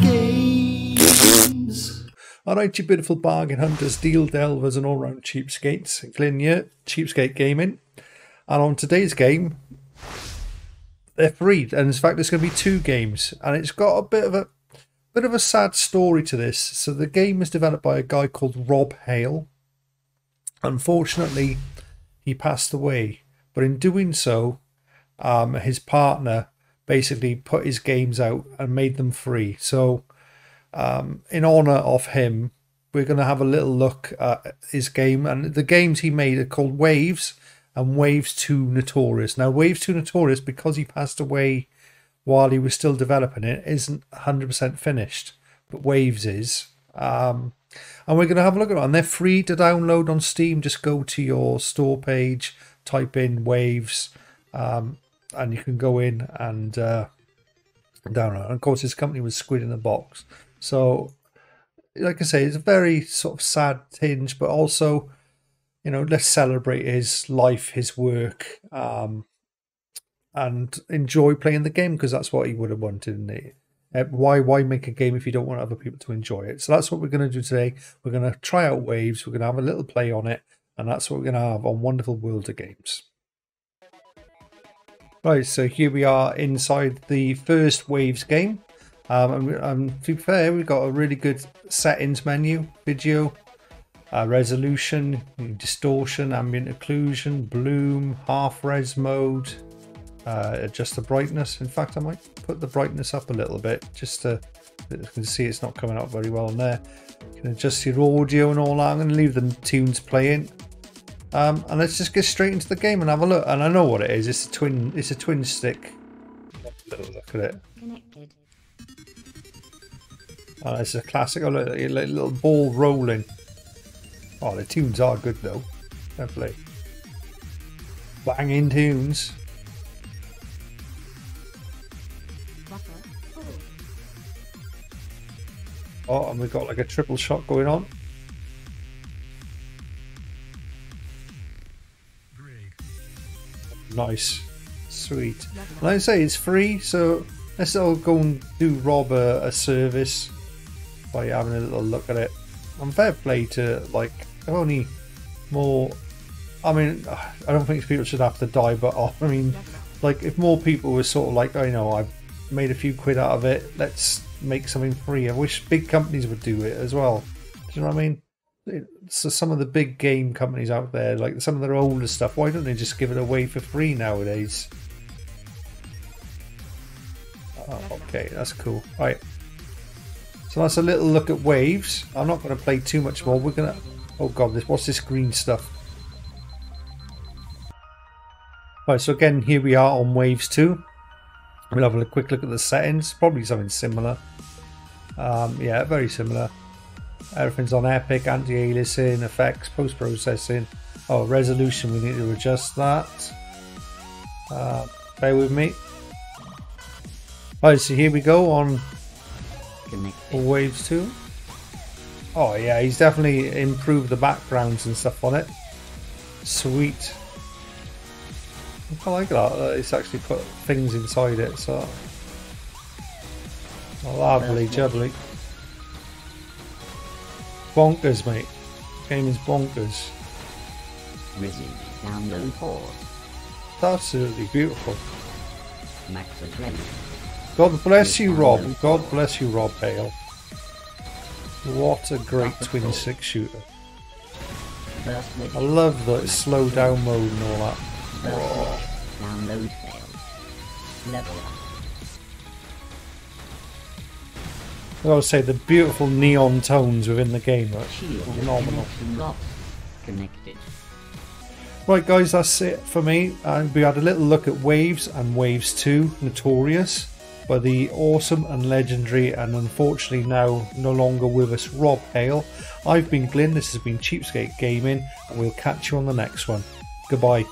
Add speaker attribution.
Speaker 1: Games.
Speaker 2: Alright, you beautiful bargain hunters, deal delvers, and all round cheapskates. Glyn here, Cheapskate Gaming. And on today's game, they're free. And in fact, there's going to be two games. And it's got a bit of a bit of a sad story to this. So the game was developed by a guy called Rob Hale. Unfortunately, he passed away. But in doing so, um, his partner basically put his games out and made them free. So, um, in honor of him, we're going to have a little look at his game. And the games he made are called Waves and Waves 2 Notorious. Now, Waves 2 Notorious, because he passed away while he was still developing it, isn't 100% finished, but Waves is. Um, and we're going to have a look at it. And they're free to download on Steam. Just go to your store page, type in Waves. Um, and you can go in and uh, download. And of course, his company was Squid in the Box. So, like I say, it's a very sort of sad tinge, but also, you know, let's celebrate his life, his work, um, and enjoy playing the game because that's what he would have wanted. In uh, why why make a game if you don't want other people to enjoy it? So that's what we're going to do today. We're going to try out Waves. We're going to have a little play on it, and that's what we're going to have on Wonderful World of Games. Right, so here we are inside the first Waves game. Um, and, and to be fair, we've got a really good settings menu, video, uh, resolution, distortion, ambient occlusion, bloom, half res mode, uh, adjust the brightness. In fact, I might put the brightness up a little bit just to, you can see it's not coming up very well on there. You can adjust your audio and all that. I'm going to leave the tunes playing. Um, and let's just get straight into the game and have a look. And I know what it is. It's a twin. It's a twin stick. Look at it.
Speaker 3: Connected.
Speaker 2: Oh, it's a classic. Oh, look, little ball rolling. Oh, the tunes are good though. Definitely. Banging tunes. Oh, and we've got like a triple shot going on. Nice. Sweet. Like I say, it's free, so let's all go and do Rob a, a service by having a little look at it. I'm fair play to, like, only more. I mean, I don't think people should have to die, but oh, I mean, like, if more people were sort of like, oh, you know, I've made a few quid out of it, let's make something free. I wish big companies would do it as well. Do you know what I mean? So some of the big game companies out there, like some of their older stuff, why don't they just give it away for free nowadays? Oh, okay, that's cool. Right. So that's a little look at waves. I'm not going to play too much more. We're going to... Oh god, this what's this green stuff? Right, so again, here we are on Waves 2. We'll have a quick look at the settings. Probably something similar. Um, yeah, very similar. Everything's on Epic, anti-aliasing, effects, post-processing. Oh, resolution, we need to adjust that. Uh, bear with me. Right, so here we go on
Speaker 3: Connected.
Speaker 2: Waves 2. Oh yeah, he's definitely improved the backgrounds and stuff on it. Sweet. I like that. It's actually put things inside it, so. Oh, lovely, jubbly. Bonkers, mate. Game is bonkers.
Speaker 3: Resume. Download pause.
Speaker 2: It's absolutely beautiful.
Speaker 3: Max is ready.
Speaker 2: God bless you, Rob. God bless you, Rob Hale. What a great twin stick shooter. I love the slow down mode and all that.
Speaker 3: Download failed. Level up.
Speaker 2: I gotta say, the beautiful neon tones within the game are phenomenal.
Speaker 3: Connected.
Speaker 2: Right, guys, that's it for me. And we had a little look at Waves and Waves 2 Notorious by the awesome and legendary and unfortunately now no longer with us Rob Hale. I've been Glyn, this has been Cheapskate Gaming, and we'll catch you on the next one. Goodbye.